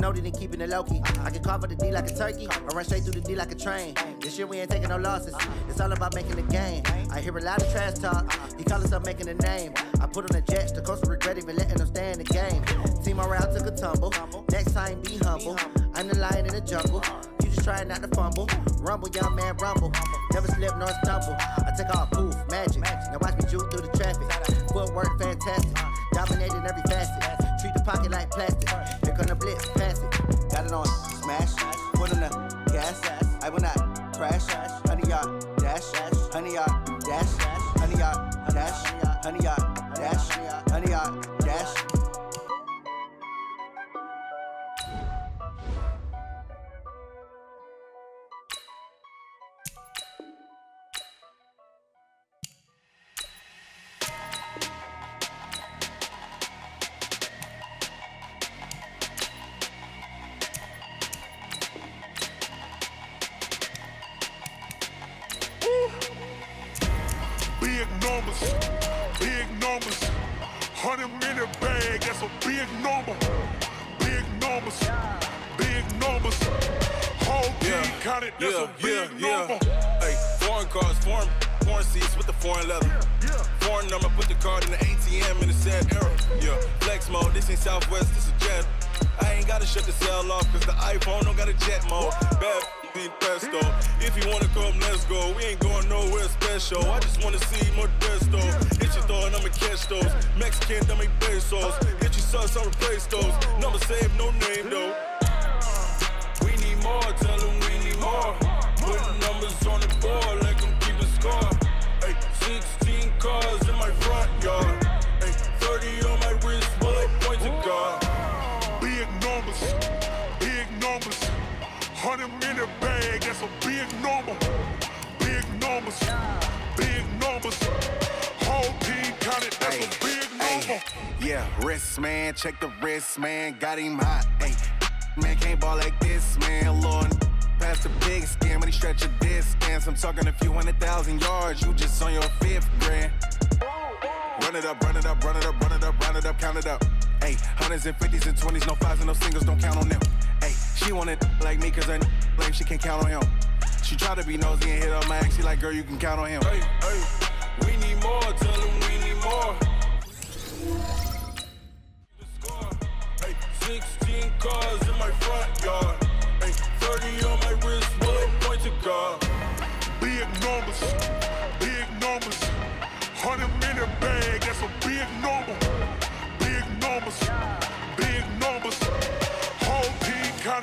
that they keeping it low key. I can up the D like a turkey, or run straight through the D like a train. This year we ain't taking no losses. It's all about making the game. I hear a lot of trash talk. He call himself making a name. I put on the jets, the coast regret even letting them stay in the game. Team around took a tumble. Next time be humble. I'm the lion in the jungle. You just trying not to fumble. Rumble, young man, rumble. Never slip nor stumble. I take off, poof, magic. Now watch me juke through the traffic. Footwork fantastic. Dominating every gas. I will not crash. Honey yard dash. Honey yard dash. Honey yard dash. Honey yard dash. Honey yard dash. Big numbers, big numbers. Hundred minute bag, that's a big number. Big numbers, big numbers. Whole team counted, that's a big number. Hey, foreign cars, foreign, foreign seats with the foreign leather. Foreign number, put the card in the ATM in the sad era. Yeah, flex mode, this ain't Southwest, this is jet. I ain't gotta shut the cell off, cause the iPhone don't got a jet mode. Bad need pesto. If you wanna come, let's go. We ain't going nowhere special. I just wanna see more dress though. Hit you throwing, I'ma catch those. Mexican, I make pesos. Hit you sus, I'll replace those. Number save, no name though. We need more, tell them we need more. Put numbers on the board like I'm keeping score. Ay, 16 cars in my front yard. Ay, 30 on my wrist, bullet points to God. Big numbers, big numbers. 100 some big big numbers, big numbers. Big number. Yeah, wrist man, check the wrist man, got him hot. Ay. Man can't ball like this, man. Lord, past the big scam, when he stretch a distance. I'm talking a few hundred thousand yards. You just on your fifth grand. Run it up, run it up, run it up, run it up, run it up, count it up. Hey, hundreds and fifties and twenties, no fives and no singles, don't count on them. She want it like me, cause her lame, she can't count on him. She try to be nosy and hit up my ex, she like, girl, you can count on him. Hey, hey, we need more, tell them we need more. Hey, 16 cars in my front yard. Hey, 30 on my wrist, bullet point to God. Big numbers,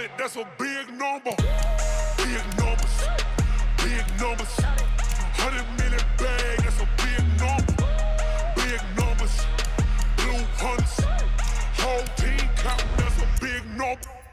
counted, that's a big number. Big numbers, big numbers. Hundred million bag, that's a big number. Big numbers, blue hunters. Whole team counting, that's a big number.